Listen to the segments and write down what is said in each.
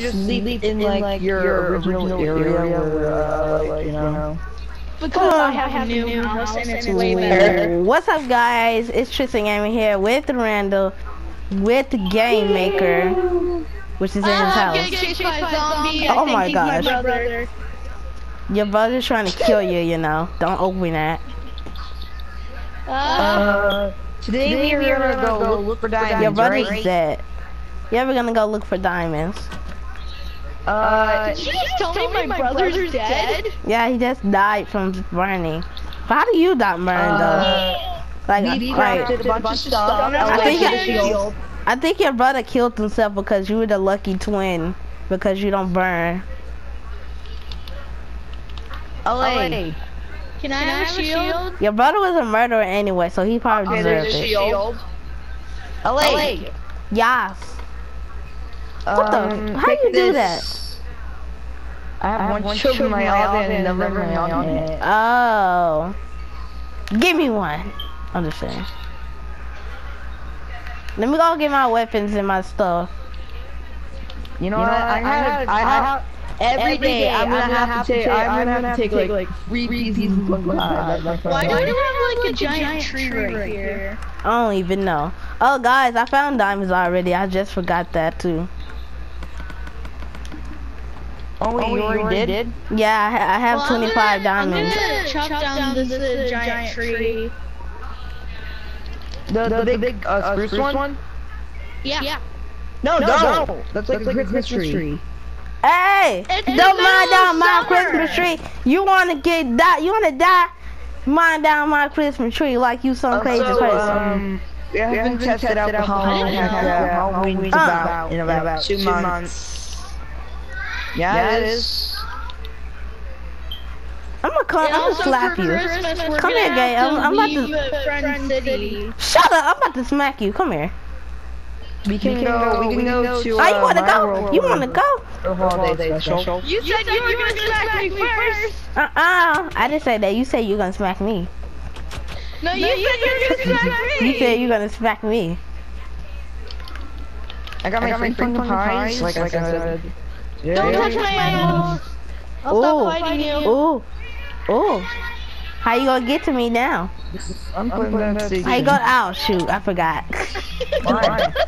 just sleep in like your original area where, uh, like, you know. Because I have, a new house and it's way better. What's up, guys? It's Triston Gaming here with Randall, with Game Maker, which is in his I'm house. getting chased by a zombie. I Oh my gosh. My brother. Your brother's trying to kill you, you know. Don't open that. Uh, Uh, today we're gonna go look for diamonds, Your brother's right? dead. You ever gonna go look for diamonds? Uh, did you just tell me my, brother's, dead? Yeah, he just died from burning. But how do you not burn though? uh, Like, we like, crafted a bunch of stuff. I think like I- think your brother killed himself because you were the lucky twin because you don't burn. LA. Can I, have, a shield? Your brother was a murderer anyway, so he probably Okay, deserved there's a it. shield. LA. Yes. What Um, the? How do you do this. I have, one sugar in my oven and another in my oven. Oh. Give me one. I'm just saying. Let me go get my weapons and my stuff. You know, what? I have, I have, every day I'm gonna have to take, I'm gonna have to take like three pieces of pie. Why do you have like a giant tree right here? I don't even know. Oh, guys, I found diamonds already. I just forgot that too. Oh, wait, you already did? Yeah, I, ha- I have Well, I'm 25 gonna- I'm gonna chop down this uh, giant tree. The, the, big uh, spruce, one? Yeah. yeah. No, no, That's like a Christmas tree. Hey, It's don't mind down my. Christmas tree. You wanna get die? You wanna die? Mind down my Christmas tree like you some crazy Also, person. um, we haven't tested out the Halloween, I didn't know. Halloween's about in about two months. Yeah, it is. I'm gonna come. And I'm gonna slap you. Christmas, Come here, gay. I'm- I'm about to- leave at Friend City. Shut up! I'm about to smack you. Come here. We can go. We can go to. Oh, you wanna go? world You wanna go? for holiday special. You said you were gonna smack me first. Uh uh. I didn't say that. You said you gonna smack me. No, you said you were gonna smack me. You said you gonna smack me. I got my free pumpkin pies, like I said. Don't touch my animals. I'll Ooh. stop fighting you. Ooh. Ooh. How you gonna get to me now? I'm putting that seed. How you go? Oh shoot! I forgot. Why?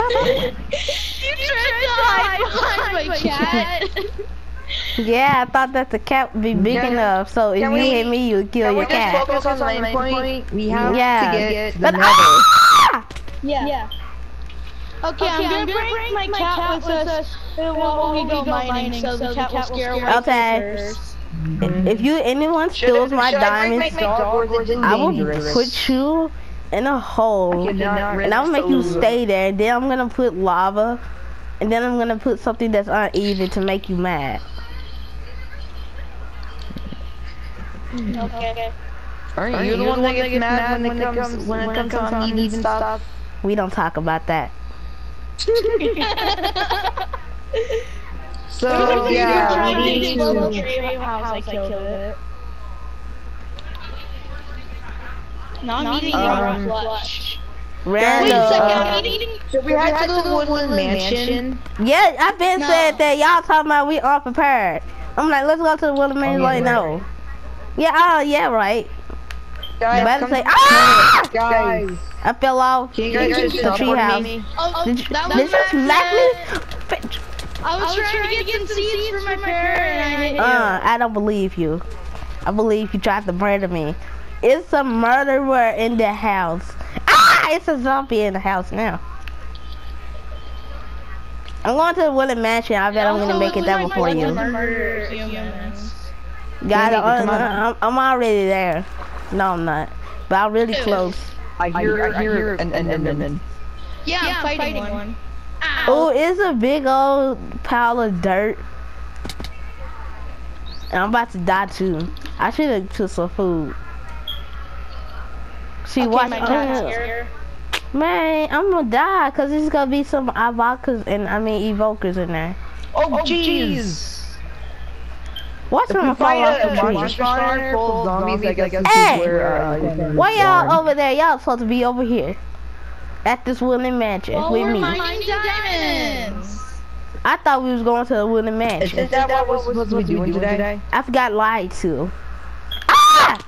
You tried to hide behind my cat. Yeah, I thought that the cat would be big Can- enough, so if can you we- hit me, you would kill Can we your just cat. focus on the main point? We have Yeah. to get the But nether. ah! Yeah. yeah. Okay, I'm, gonna bring, my, cat, with us uh, while we go mining, so the cat will scare away Okay. creepers. If you anyone steals my Should I bring diamonds, my dog or I will dangerous? put you in a hole, and I'll make you stay there. Then I'm gonna put lava, and then I'm gonna put something that's uneven to make you mad. Okay. Aren't you the one that gets mad when it comes when it comes to uneven stuff? We don't talk about that. So yeah, we need little to. tree in my house, I killed it. No, I'm Um, raw flesh. Wait a second, uh, I'm. So we had to the Woodland Mansion. Yeah, I've been No. said that y'all talking about we all prepared. I'm like, let's go to the Willow Man. yeah, like, no. Yeah, oh yeah, right. Guys, better come- say, ah! guys, I fell off can you the guys just tree house. me? Oh, Did you, that was did you smack me? Bitch. I was, trying, to get some seeds for my parent and I hit you. Uh, I don't believe you. I believe you tried to murder me. It's a murderer in the house. Ah! It's a zombie in the house now. I'm going to the Willow Mansion. I bet I'm gonna make it we there might before you. murder. Got it. Maybe, come on. I'm, I'm already there. No, I'm not. But I'm really Ew. close. I hear, I hear, and and and and. Yeah, I'm, fighting, one. Oh, it's a big old pile of dirt. And I'm about to die too. I should have took some food. See, Okay, watch. my cat's uh, here. man, I'm gonna die because there's gonna be some evokers and I mean evokers in there. Oh jeez! Watch If them fall off the monster tree. spawner full zombies, I guess Hey! where uh, Why y'all over there? Y'all supposed to be over here. at this wooden mansion Well, with me. mining diamonds. I thought we was going to the wooden Is, mansion. is that what we're supposed to be doing today? I forgot lied to. Ah!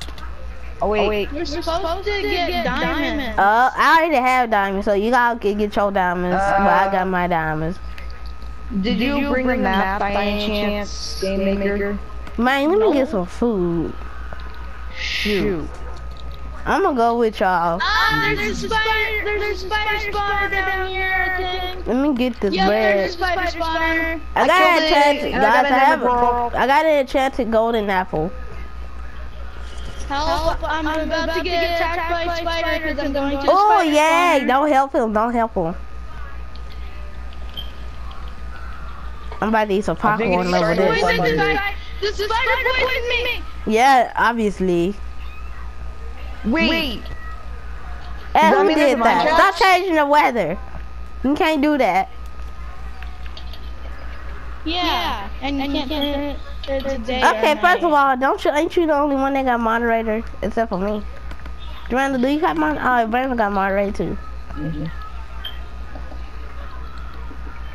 Oh wait, We're supposed, to get, diamonds. Uh, I already have diamonds, so you gotta get, get your diamonds. but I got my diamonds. did, you, bring, the map by any chance, Game Maker? Man, let me get some food. Shoot. I'm gonna go with y'all. Ah, there's a spider. There's a spider spawner down here. I think. Let me get this Yeah, bread. there's a spider spawner. I I got an enchanted, and I guys. got I an have, emerald. I got an enchanted golden apple. Help! I'm, about, to get attacked by a spider because I'm going to. Oh spider yeah! spawner. Don't help him. Don't help him. I'm about to eat some I think popcorn it's over starting this. to Poison spider. The spider poisoned me. Yeah, obviously. Wait, Hey, that who did that? Stop changing the weather. You can't do that. Yeah, and you can't turn it to day. Okay, first of all, don't you ain't you the only one that got moderator except for me? Miranda, do you got mon? Oh, Brandon got moderator too.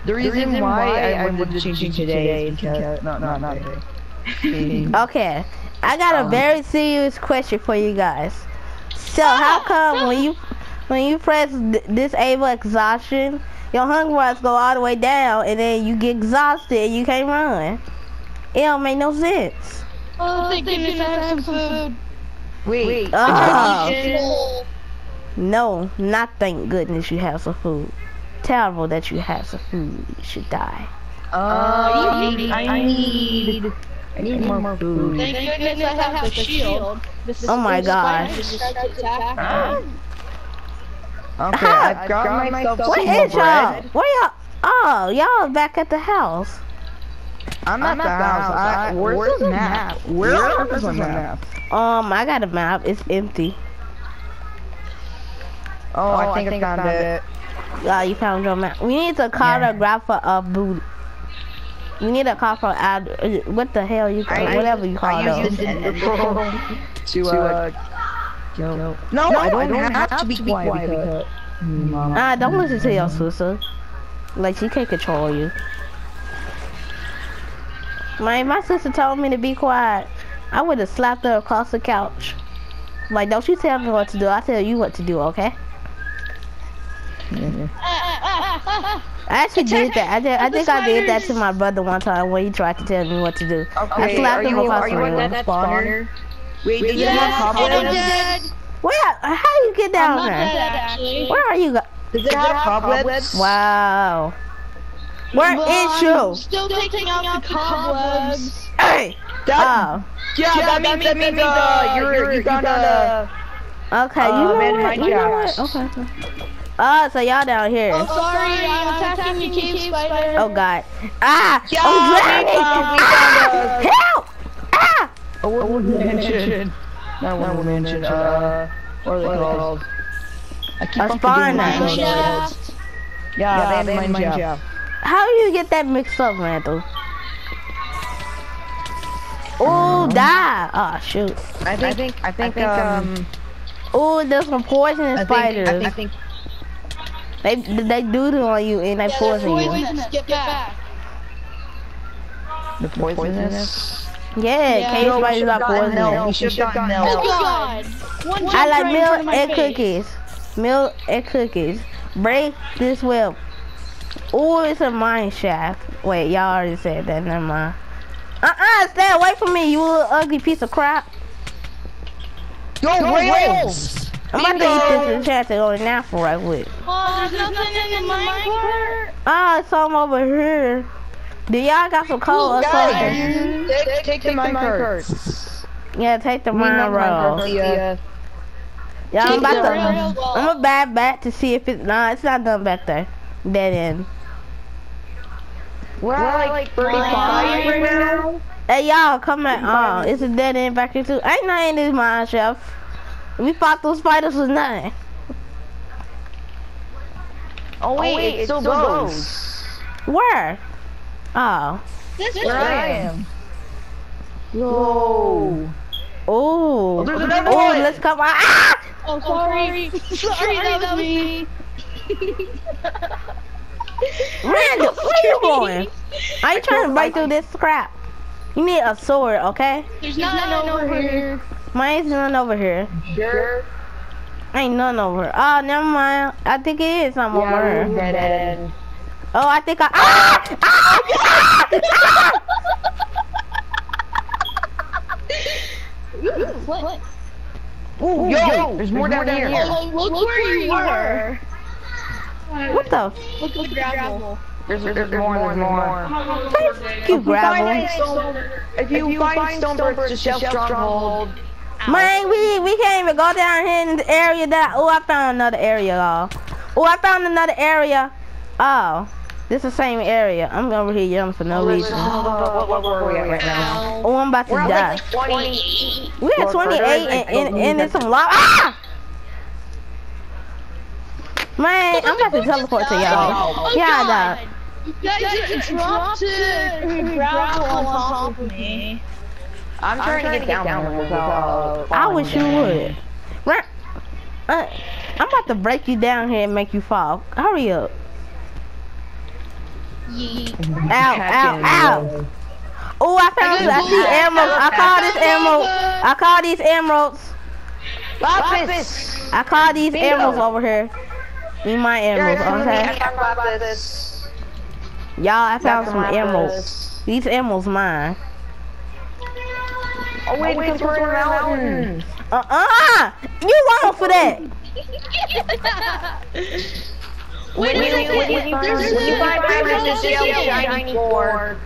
the reason, why, I wanted to change it today is because no, no, not today. Okay, I got a Um, very serious question for you guys. So how come when you when you press d- disable exhaustion, your hunger bars go all the way down, and then you get exhausted and you can't run? It don't make no sense. Oh, thank goodness I have some food. Wait, Oh. No, not thank goodness you have some food. Terrible that you have some food. You should die. uh, I need, I need, I need more food. Thank goodness I have the shield. This is Oh my the gosh. spider just tried to attack me. Okay, I've got myself Where some more is y'all? bread. Where y'all? Oh, y'all back at the house. I'm at the house. I, where's the map? Where is the map? Um, I got a map. It's empty. Oh, I think I found it. Yeah, you found your map. We need a cartographer of booty. We need a cartographer. Ad, uh, what the hell you call whatever you call I it to uh, go. No, I don't, have, to be quiet because. Mama. Ah, don't listen to your sister. Like she can't control you. Man, my sister told me to be quiet. I would have slapped her across the couch. Like, don't you tell me what to do. I tell you what to do, okay? I actually did that. I did. I think I did that to my brother one time when he tried to tell me what to do. I slapped him across the room. at that spawner? Wait, does it Yes, have and I'm cobwebs? dead. Where? How you get down there? dead. Where are you? Go- Does it have cobwebs? wow. Where Well, is I'm you? Still taking out the cobwebs. Hey. That, Oh. yeah, that means that means uh, you're you got a. Okay, Uh, you know man, what? You know what? Okay. Oh, so y'all down here. Oh, sorry, I'm attacking the cave spider. Oh God. Ah! Yeah, I'm we drowning! found- we Help! Ah! A wood mansion. Not wood mansion. Uh, what are they called? I keep A on spawner. forgetting those. Yeah, they have mine shaft. How do you get that mixed up, Randall? Oh, die! Oh shoot! I think, I think, I think, um, Oh, there's some poisonous I think, spiders. I think, They they doodle on you and they Yeah, they're poison you. poisonous. Get back. the poisonous. Yeah, Yeah. cave No, we spiders are poisonous. We should have gotten Oh milk. god. One I like milk front of my and face. cookies. Milk and cookies. Break this web. Oh, it's a mine shaft. Wait, y'all already said that. Never mind. Uh-uh, stay away from me, you little ugly piece of crap. Go, whales! I'm about to eat this enchanted on an apple right quick. Oh, there's nothing in the minecart. Ah, it's some over here. Do y'all got some coal or something? Guys, take, take the minecarts. Yeah, take the We need mine roll. minecarts, Yeah. Yeah, I'm Take about the to. railroad wall. I'm gonna bad back to see if it's nah. It's not done back there. Dead end. We're at like 35 right now. Hey y'all, come back. Oh, it's a dead end back here too. Ain't nothing in this mine, chef. We fought those spiders was nothing. Oh wait, it still goes. Where? Oh. This is Where I am. Whoa. Oh. There's another Oh, one. let's come on. Ah! Oh, sorry. sorry, that was me. Randall, where you going? Are you trying to break through this crap? You need a sword, okay? There's nothing over here. Mine's none over here. Sure. Ain't none over here. Oh, never mind. I think it is something over Yeah, here. dead end. Oh, I think I. Ah! Ah! Ah! What? Ooh, yo, there's more down here. Oh, look, where you were. What the? Look at the gravel. There's, there's, there's more, there's more. Keep grabbing. If you, find stone bricks, just shout stronghold. Man, we we can't even go down here in the area that. Oh, I found another area, y'all. Oh, I found another area. Oh, this is the same area. I'm over here yelling for no reason. What, what, where are we at right now? Oh, I'm about to We're at die. like 28. We had Well, 28 further, and, like, and, and there's some lava. Ah! Man, I'm about to teleport to y'all. Oh, Yeah, I died. You guys just dropped to gravel on top of me. I'm trying, to get down, there without, I wish you would. Right. Uh, I'm about to break you down here and make you fall. Hurry up. Yeet. Ow, ow, ow. Oh, I found, I see emeralds. I call this emerald. I call these emeralds. Lapis! I call these Bingo. emeralds over here. These my emeralds, okay? I got lapis. Y'all, I found some emeralds. These emeralds mine. Oh wait, because we're in the mountains. Uh-uh! You wrong for that. When you, when you, when you find, There's when you a- find there's diamonds, a just yell shiny shiny for.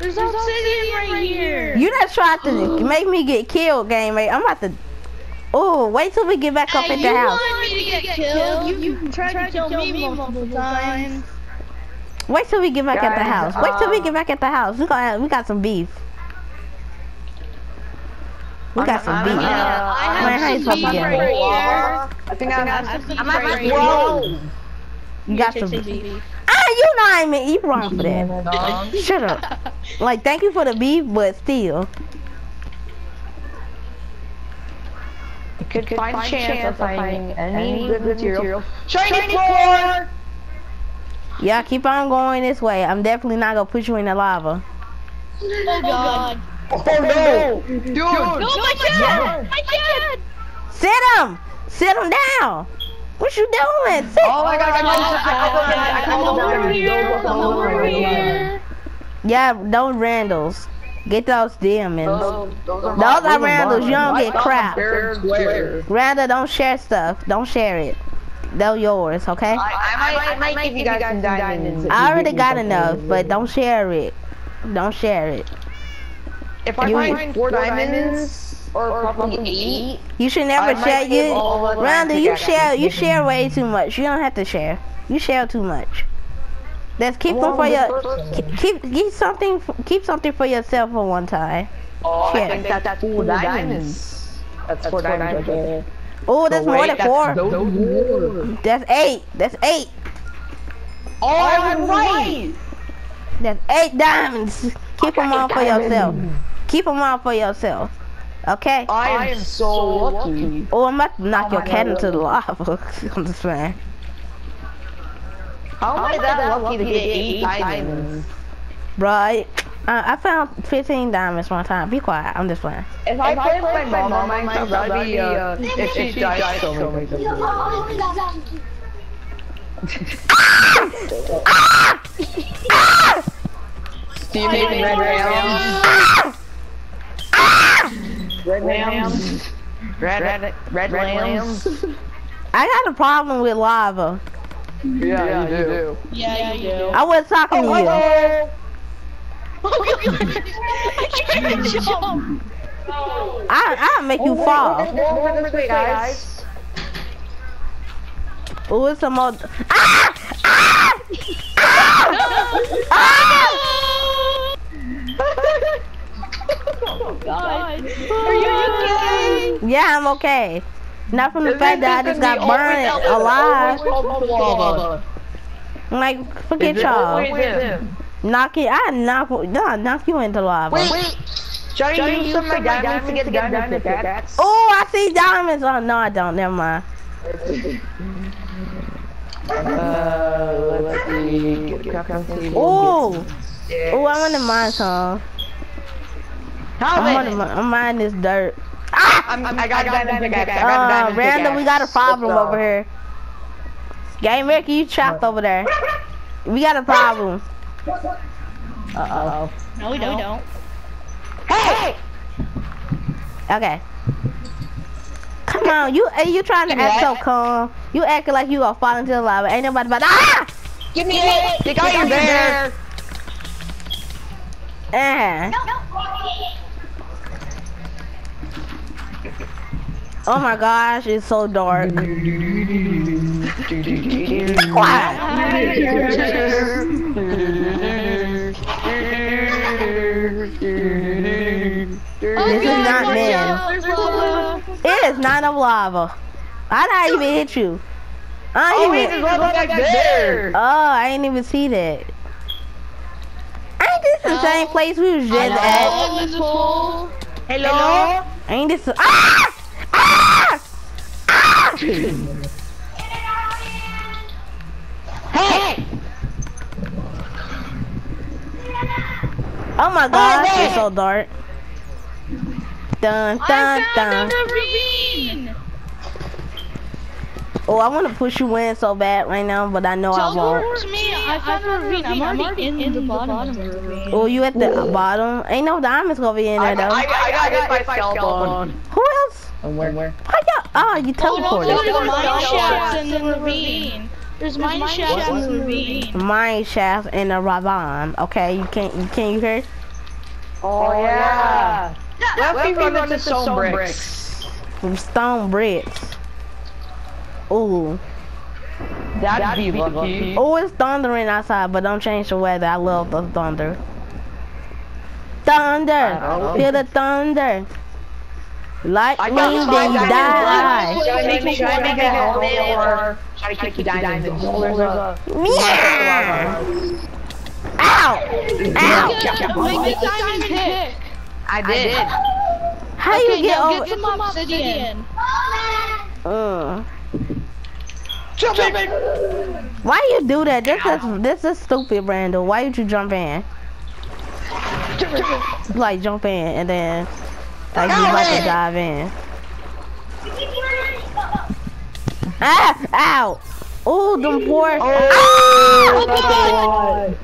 There's obsidian right here. You just tried to make me get killed, game mate. I'm about to. Oh, wait till we get back up at the house. wanted me to get killed. You, you tried, to kill me multiple times. Wait till we get back at the house. Wait till we uh, get back at the house. We got we got some beef. We got some beef. Yeah, I Man, how you have some beef right here. I think I'm, have some beef right here. Whoa! You got some beef. Ah, you know I mean you wrong for that. Shut up. Like thank you for the beef, but still. Could, could find, a chance of finding any good material. Shiny floor! Yeah, keep on going this way. I'm definitely not gonna put you in the lava. Oh god. Oh no! Dude! No, my cat! My cat! Sit him! Sit him down! What you doing? Sit. Oh my god, I called I Come called over here. Come over here. Yeah, those Randalls. Get those diamonds. Those, those are, Those are Randalls. You don't I get crap. Randall, don't share stuff. Don't share it. They're yours, okay? I, I, might, I might give you guys some diamonds. if I already got something. enough, but don't share it. Don't share it. If I You- find four diamonds, or probably eight, You should never I share. give You, all of them you share. them. You share way too much. You don't have to share. You share too much. Let's keep oh, them for your. Keep, keep keep something. Keep something for yourself for one time. Oh, Share. I think that, that's four diamonds. That's four diamonds right there. Oh, that's No, more wait, than that's four. those. That's eight. That's eight. Oh, I'm right! That's eight diamonds. Keep them all for yourself. Keep them all for yourself. Okay? I am so lucky. Oh, I'm about to knock Oh your my cat God. into the lava. I'm just saying. How am I that lucky to get eight diamonds? Bro, I, I I found 15 diamonds one time. Be quiet. I'm just playing. If I played with my mom on Minecraft, that'd be, uh, if she died so many Steaming red rams. Red lambs. Red, red, red lambs. I got a problem with lava. Yeah, you do. Yeah, you do. I was talking to you. Hello. Oh god! I tried to jump! I I'll make you fall. Walk this way, guys. Oh, it's some more. Ah! Ah! Ah! Oh god! Are you okay? Yeah, I'm okay. Not from the Isn't fact that I just got burned alive. always called lava? Like, forget y'all. Always? Knock it. I knock. No, knock you into lava. Wait, wait. Should I use some of my diamonds to get the diamond pickaxe? Oh, I see diamonds. Oh no, I don't. Never mind. Uh, let's see. Get a crafting table. Oh, oh, I'm in the mine song. I'm on the Calvin! I'm mining this dirt. I'm, I'm, I got a diamond pickaxe. I got a Uh, diamond random, we got a problem over here. Game Ricky, you trapped over there. We got a problem. Uh-oh. No, we don't. Hey! Okay. Come on, you eh, you trying to Give act so that. calm. You acting like you gonna fall into the lava. Ain't nobody about ah! Give me it! They got you there! Eh. Oh my gosh, it's so dark. This is not watch men. out, there's lava. It is not a lava. I didn't even hit you. I Oh ain't wait, even. there's one back there! Oh, I didn't even see that. Ain't this the same place we was just at? Oh, in this hole. Hello? Ain't this? Ah! Ah! Ah! Hey! Oh my oh, gosh, there. it's so dark. Dun I dun found dun. a ravine. Oh, I want to push you in so bad right now, but I know I won't. to me. I found a ravine. I'm already in, the bottom of the ravine. Oh, you at the bottom? Ain't no diamonds gonna be in I, there I, though. I got hit by skeleton. Who else? And where? Where? How y'all? Oh, you Oh, no, teleported. there's mine Teleport. shafts in the ravine. There's mine shafts in the ravine. Mine shaft and a ravine. Okay, you can't. You can you hear? Oh yeah! What if we run into stone bricks? From stone bricks. Ooh. That'd be lucky. Oh, it's thundering outside, but don't change the weather. I love the thunder. Thunder! Oh. Feel the thunder. Lightning, I got five you diamonds left. die. Should I make, should I make a helmet or should I keep the diamonds? There's a- Yeah. Ow! Ow! Make the diamond pick. I did. How Okay, you get over? get some obsidian. Uh, Jump in! why you do that? This is this is stupid, Brandon. Why would you jump in? Like jump in and then like you about to dive in. Ah! Ow! Ooh, them poor. Oh, God.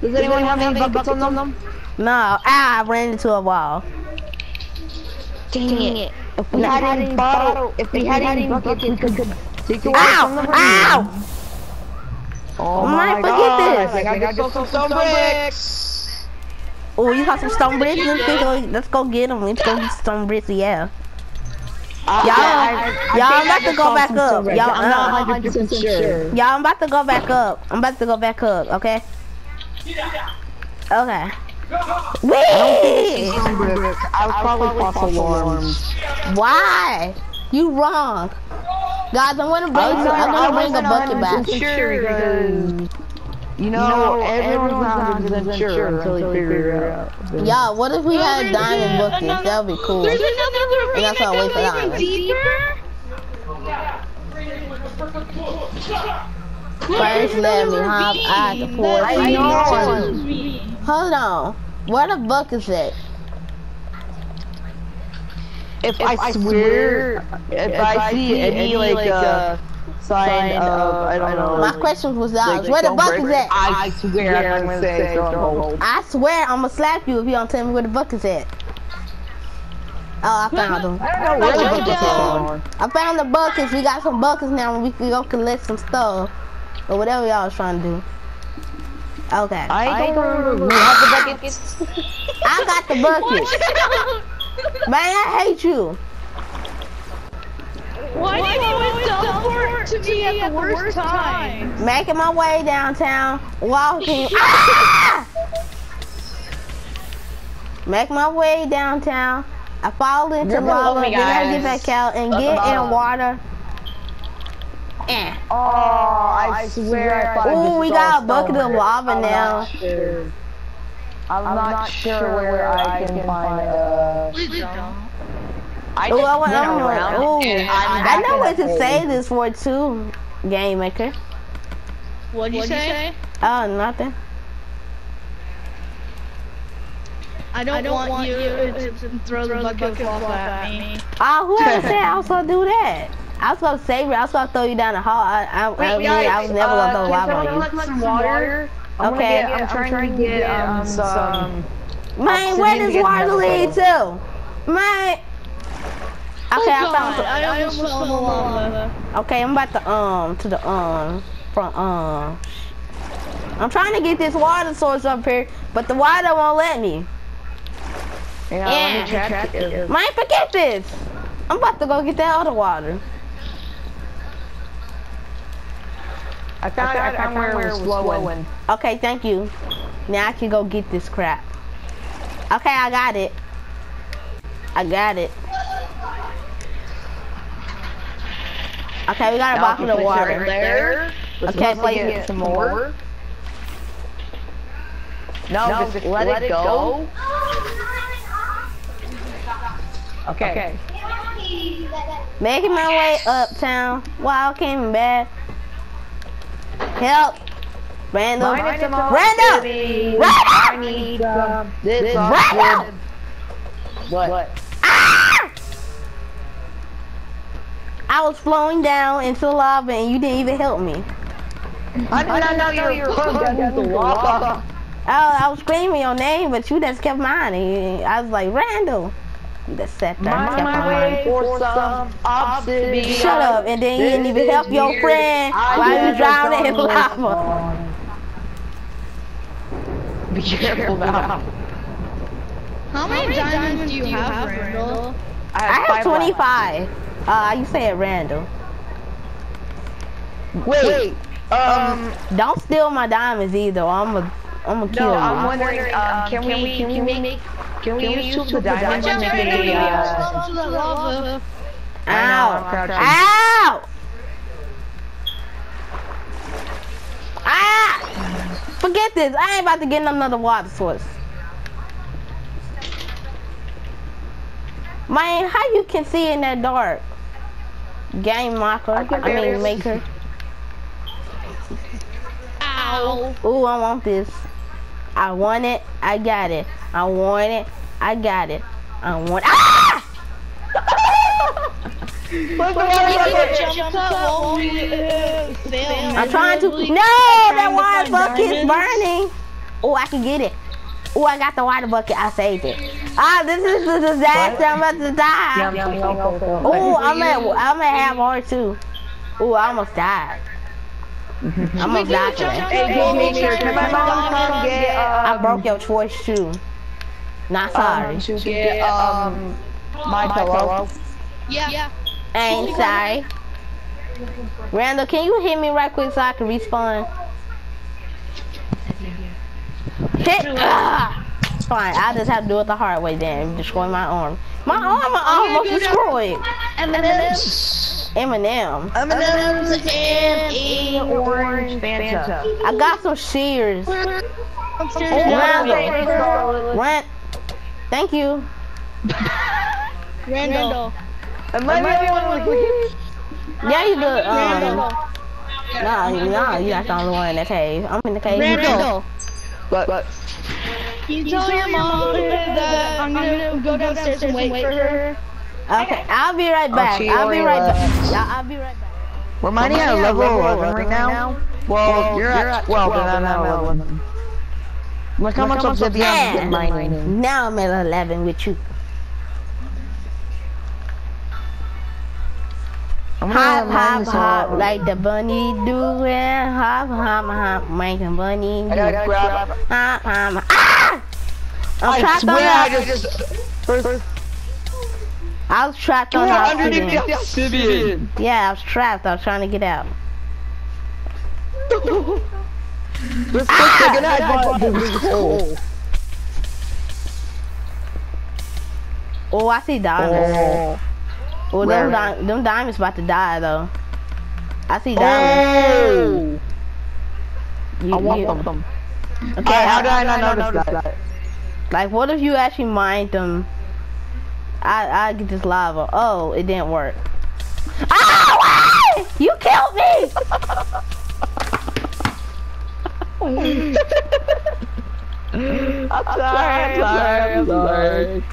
Does anyone have any buckets on them? No, ah, I ran into a wall. Dang it. If we had any bottle, if we had any buckets, we could take away from Ow! Ow! Oh Might my forget god. this. I gotta get some stone bricks. Oh, you got some stone bricks? Let's go, let's go get them. Let's go get stone bricks, yeah. Uh, Y'all- I- I y'all think I about to go back up. Y'all- I'm not uh, 100% sure. Y'all, I'm about to go back up. I'm about to go back up, okay? Okay. Wee! Stone bricks. I was probably false alarms. Why? You wrong. Guys, I'm gonna bring, I I'm gonna bring a bucket back. Sure, because you know, everyone's not 100% sure until they figure it out. Y'all, what if we had diamond buckets? That would be cool. There's another ravine that's not that way for goes diamonds. deeper. First, let me hop out the porch. I know. Hold on. Where the buckets at? If, I, swear, if, I see any like uh, sign of I don't know. My question was out. like, Where the stone buckets bricks, at? I swear I'm gonna say stronghold. I swear I'm gonna slap you if you don't tell me where the buckets at. Oh, I found them. I don't know where the buckets are. I found the buckets. We got some buckets now and we can go collect some stuff. Or whatever y'all was trying to do. Okay. I don't remember who has the buckets. I got the buckets. Man, I hate you. Why do you always teleport to me at the worst time? Making my way downtown, walking. Ah! Make my way downtown. I fall into Remember lava, when we then I get back out and Look get about- in water. Eh. Oh, I swear. I Ooh, we got a bucket of lava I'm now. not sure. I'm, not, sure where I can find uh Please don't. I just I, went I, want, around ooh, and I'm I back know what to hole. say this for too, game maker. What'd you say? Oh, nothing. I don't, want, you to, to throw the bucket of fluff at me. Oh, who ever said I was gonna do that? I was gonna save you. I was gonna throw you down the hall. I, I, I, mean, I was never gonna throw uh, lava can on someone you. collect some water? I'm Okay. Gonna get, I'm trying to get um some. Man, where does water lead to? Man. Okay, I found some. I almost fell in the lava. Okay, I'm about to um to the um from um. I'm trying to get this water source up here, but the water won't let me. Yeah, let me it. Man, forget this. I'm about to go get that other water. I found, I found where it was flowing. Okay, thank you. Now I can go get this crap. Okay, I got it. I got it. Okay, we got a Now, bucket of water. Right there. We're Okay, supposed to place get it. some more. No, just, let, it go. Okay. Making my way uptown. Wow, came back. Help. Randall. Mine is some Randall. obsidian. I was flowing down into the lava and you didn't even help me. I did not know you were going down the lava. Oh, I was screaming your name, but you just kept mine. And I was like, Randall. You just sat there and On kept my mine. way for some obsidian. Shut up, and then you didn't even help your friend I while you never drowning in done lava. Be careful now. How many diamonds do you have, Randall? I have five 25. Uh, you said Randall. left. Wait. Um. Don't steal my diamonds either. I'm gonna, I'm gonna kill No, you. I'm wondering. Um, can we can we make can we use two of the diamonds to make a to the lava. I know, I'm Ow! crouching. Ow! Ah! Forget this. I ain't about to get another water source. Man, how you can see in that dark? Game marker. I, can mean see. maker. Ow. Ooh, I want this. I want it. I got it. I want it. I got it. I want. Ah! Jump cut while we fail. I'm trying to. No, that Trying to water find bucket's diamonds. burning. Oh, I can get it. Oh, I got the water bucket. I saved it. Ah, this is a disaster. I'm about to die. Oh, I'm at. I'm at half hour too. Oh, I almost died. I'm almost died for that. Hey, go make sure. Can my mom come get I um, broke your choice too. Not sorry. um, to get um my pillow? Yeah. yeah. I ain't sorry. Randall, can you hit me right quick so I can respawn? Hit. Fine, I just have to do it the hard way then. Destroy my arm. My arm are almost destroyed. M&M's. Eminem. M&M's and a Orange Fanta. I got some shears. upstairs. Randall. Rand. Thank you. Randall. Am I the only one with Yeah, you good. Um, Randall. nah, nah, you not the only one in the cave. I'm in the cave. Randall. But, but Can you tell your mom that I'm gonna go downstairs and wait for her? Okay, I'll be right oh, back. she I'll be right back. Yeah, I'll be right back. we're mining at level 11 right now. Well, you're at 12 and I'm at 11. Look how much obsidian I'm mining. Now I'm at 11 with you. I'm Hop, hop, hop, like the bunny do it. Hop, hop, hop, make a bunny do it. grab. Hop, hop, ah! I'm I trapped on swear I the, just. I was trapped on you're the underneath the obsidian. Yeah, I was trapped. I was trying to get out. Let's take a night, Oh. Oh, I see diamonds. Oh. Where? them, di them diamonds about to die though. I see diamonds. Oh. You, I want you- them. Okay, How I- did I not notice that? Like, what if you actually mined them? I I get this lava. Oh, it didn't work. Oh, why? You killed me. I'm sorry, I'm sorry, I'm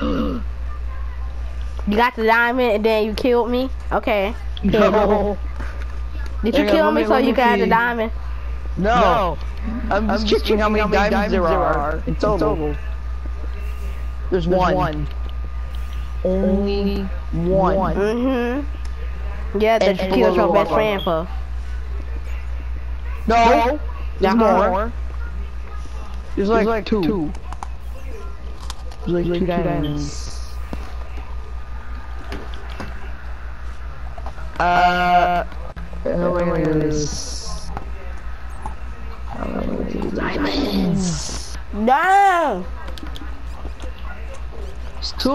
sorry. You got the diamond and then you killed me. Okay. No. Did you Hang kill me me- so you me can have the diamond? No. I'm just checking how many diamonds there are in total. There's one. Only one. Mm-hmm. Yeah, that you killed your best friend for. No. There's Uh-huh. more. There's like, two. There's like, two diamonds. Uh, how am I gonna this? How am I gonna do Diamonds. No! It's two.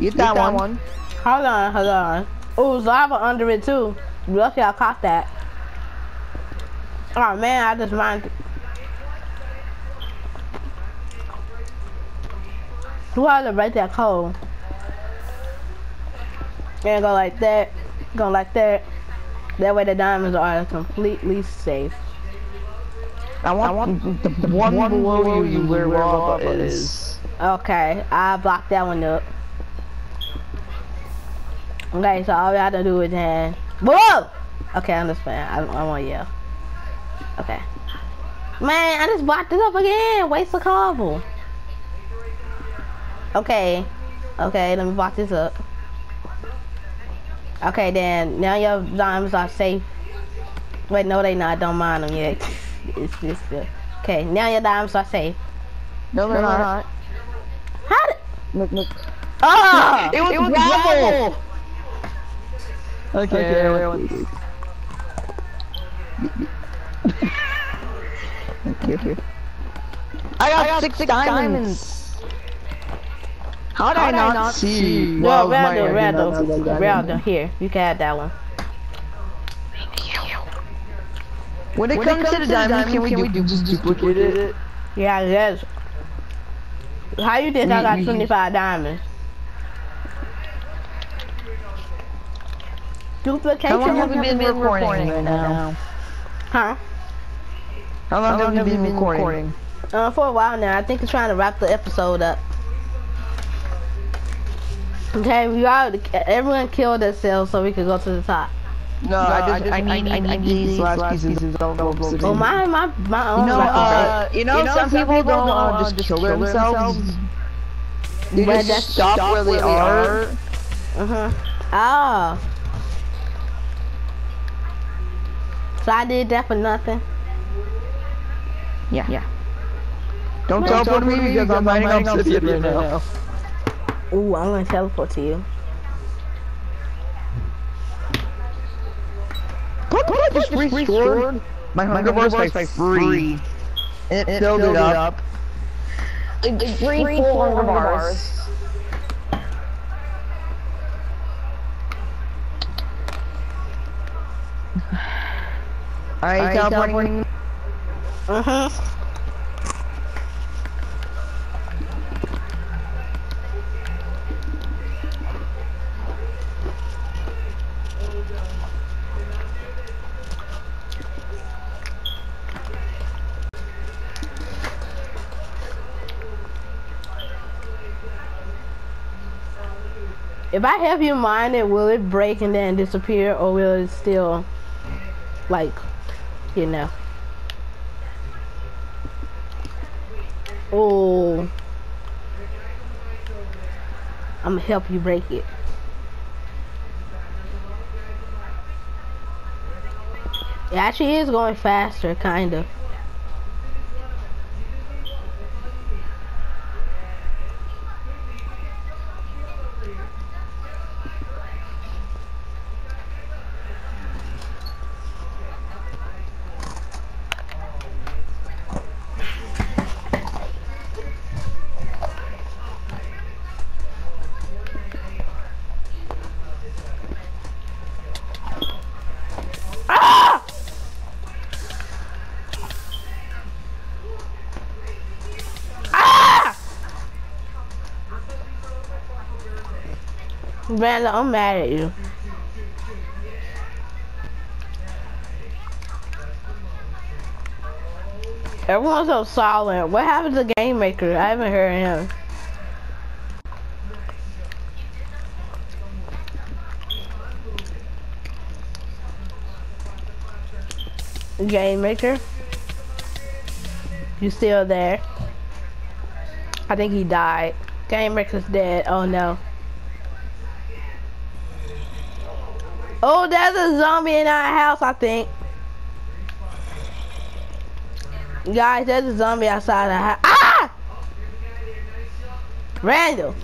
Get that, one. Hold on, hold on. Oh, there's lava under it too. Lucky I caught that. Oh man, I just mined. Who had to break that code? And go like that, go like that. That way the diamonds are completely safe. I want, I want the, one, below you where lava is. Okay, I blocked that one up. Okay, so all we have to do is then. Whoa! Okay, I understand. I, I want to yell. Okay. Man, I just blocked it up again. Waste of cobble. Okay. Okay, let me block this up. Okay, then now your diamonds are safe. Wait, no, they not. Don't mind them yet. it's just. Uh, okay, now your diamonds are safe. No, they're not. How did? Look, look. Oh! It was, gravel. Okay, okay, wait, Thank you. I got, I got six, diamonds. How did I not, see? No, Well, Randall, my- Randall, no, no, no, no. Here, you can have that one. When it comes to the diamonds, can we do just duplicate it? Yeah, yes. How you think I got we- 25 diamonds? Duplication? How long have we been recording right now? Huh? How long have we been recording? Uh, for a while now. I think it's trying to wrap the episode up. Okay, we all, everyone killed themselves so we could go to the top. No, I just, I need, I need these last pieces of obsidian. Oh, my, my, my own. You know, uh, you know, some, people don't uh, just kill themselves. They But just that's- stop where they are. Uh-huh. Oh. So I did that for nothing. Yeah, yeah. Don't teleport me because I'm mining obsidian right now. Ooh, I'm gonna teleport to you. What, what, just restored my hunger bars by free. And it filled it up. Three full hunger bars. Alright, teleporting. Uh-huh. If I have you mine it, will it break and then disappear, or will it still, like, you know? Oh. I'm gonna help you break it. It actually is going faster, kind of. Brandon, I'm mad at you. Everyone's so silent. What happened to Game Maker? I haven't heard him. Game Maker? You still there? I think he died. Game Maker's dead. Oh no. Oh, there's a zombie in our house, I think. Guys, there's a zombie outside the house. Ah! Randall.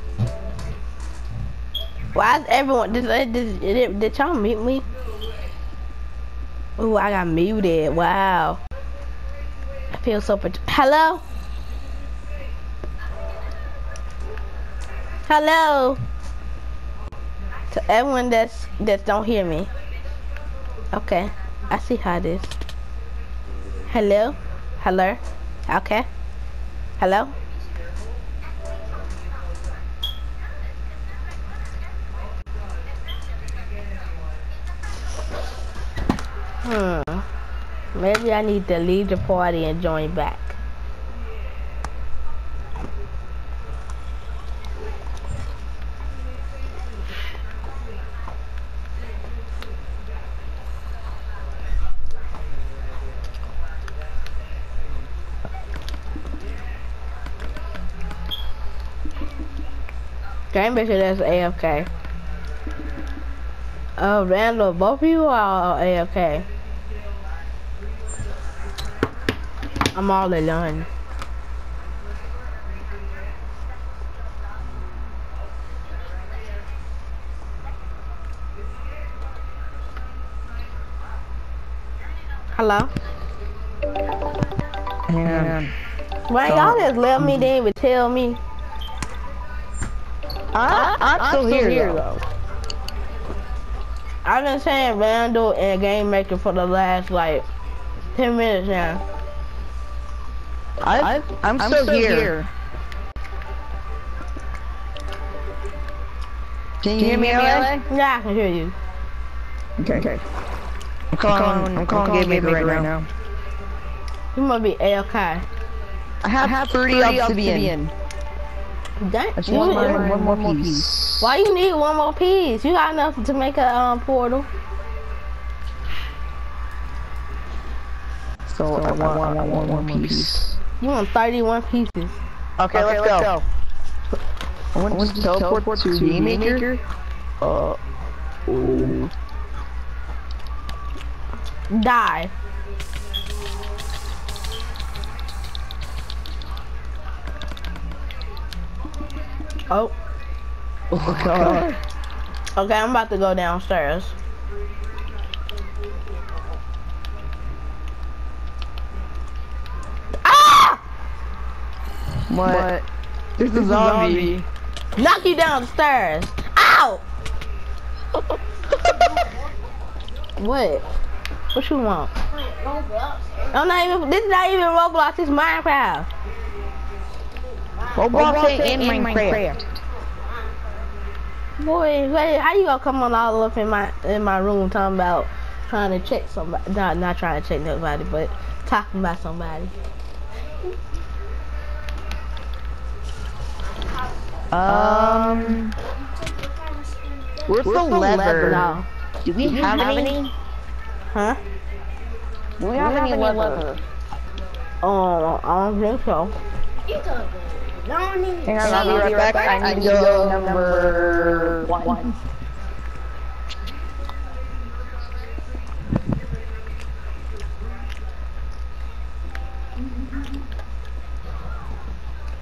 Why is everyone, did, did, did, did y'all mute me? Ooh, I got muted. Wow. I feel so, hello? Hello? Everyone that's, that don't hear me. Okay, I see how it is. Hello? Hello? Okay. Hello? Hmm. Maybe I need to leave the party and join back. Game Bishop that's AFK. Oh, Randall, both of you are AFK. I'm all alone. Hello? Yeah. Why y'all just left me, didn't even tell me. I, I'm, I'm still, still here, here though. I've been saying Randall and Game Maker for the last like 10 minutes now. i am still, still here. here. Can you, can hear me, LA? Yeah, I can hear you. Okay. okay. I'm calling, I'm calling, I'm calling Game Maker right, right now. now. You must be AFK. I have, I have 30, 30 obsidian. obsidian. That, you one, more, one, one more piece. Why you need one more piece? You got enough to make a um, portal. So, so I, want, I, want, I want one more piece. piece. You want 31 pieces. Okay, okay let's, let's go. go. I want, I want to teleport, teleport to Game Maker. Uh, ooh. Die. Oh. Oh god. Okay, I'm about to go downstairs. Ah! What? There's a zombie. zombie. Knock you downstairs. Ow! what? What you want? I'm not even. This is not even Roblox. It's Minecraft. Roblox, Roblox ain't in Minecraft. Boy, wait, how you gonna come on all up in my in my room talking about trying to check somebody? Not not trying to check nobody, but talking about somebody. Um, where's, the, the lever? lever now? Do we, Do we have, have, any? Huh? Do we have, Do we any, have any lever? lever? Oh, I don't think so. Hang on, I'll be right back. I need to go number one.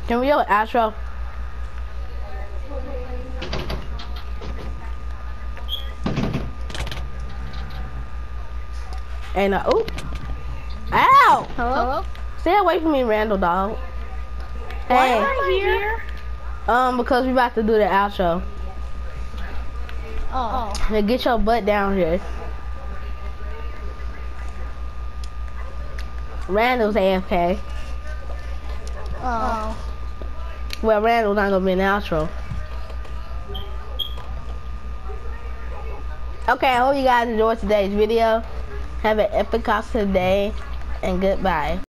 Can we go Astro? And uh, oh, ow! Hello? Stay away from me, Randall, dog. Hey. Why am I here? Um, because we about to do the outro. Oh. Now get your butt down here. Randall's AFK. Oh. Well, Randall's not gonna be an outro. Okay, I hope you guys enjoyed today's video. Have an epic day, and goodbye.